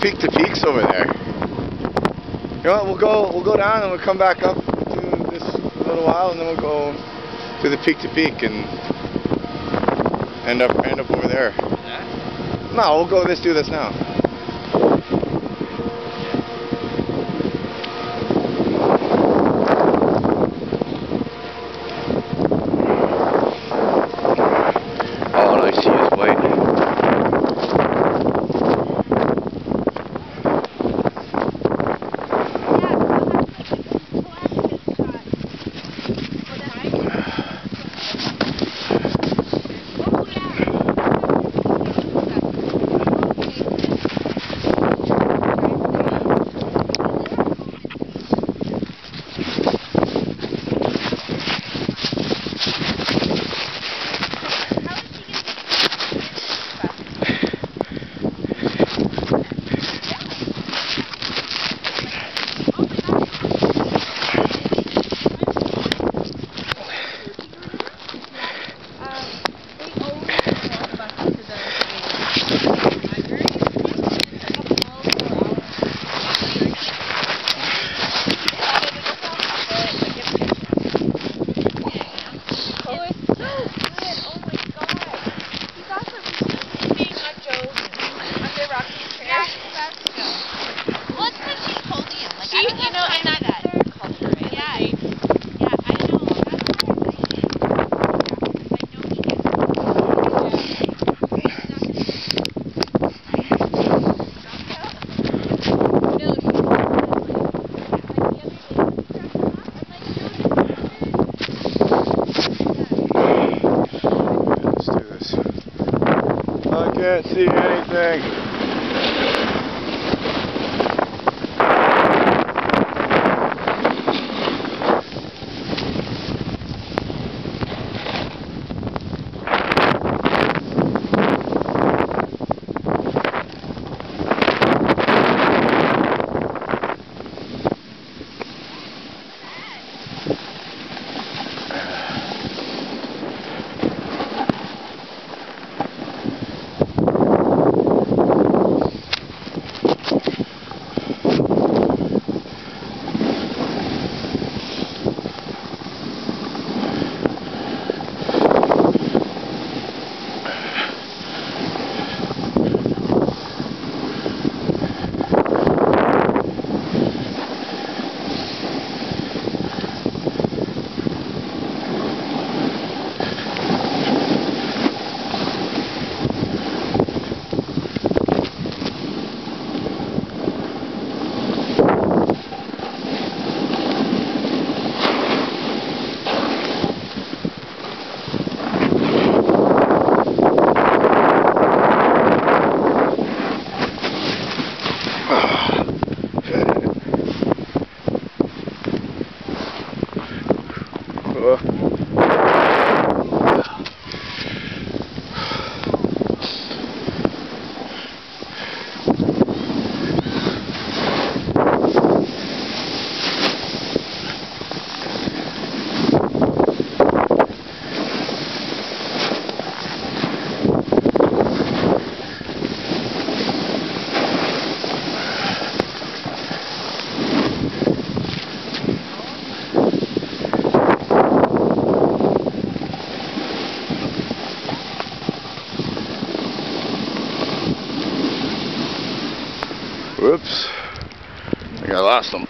peak to peaks over there. You know what? We'll go. We'll go down and we'll come back up to this little while, and then we'll go to the peak to peak and end up end up over there. No, we'll go. Let's do this now. All I see is white. She, you know, and that's their culture, right? Yeah. Like they, yeah, I know. That's why I like Let's do this. I can't see anything. whatever. Whoops. I think I lost them.